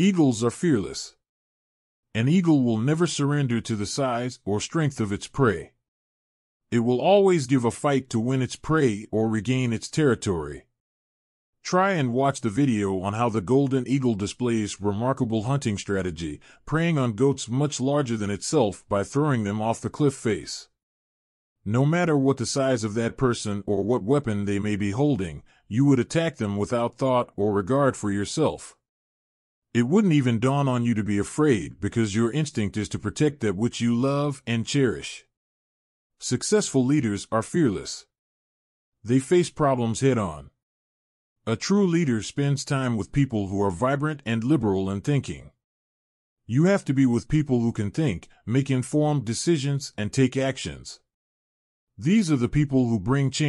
Eagles are fearless. An eagle will never surrender to the size or strength of its prey. It will always give a fight to win its prey or regain its territory. Try and watch the video on how the golden eagle displays remarkable hunting strategy, preying on goats much larger than itself by throwing them off the cliff face. No matter what the size of that person or what weapon they may be holding, you would attack them without thought or regard for yourself. It wouldn't even dawn on you to be afraid because your instinct is to protect that which you love and cherish. Successful leaders are fearless. They face problems head on. A true leader spends time with people who are vibrant and liberal in thinking. You have to be with people who can think, make informed decisions, and take actions. These are the people who bring change.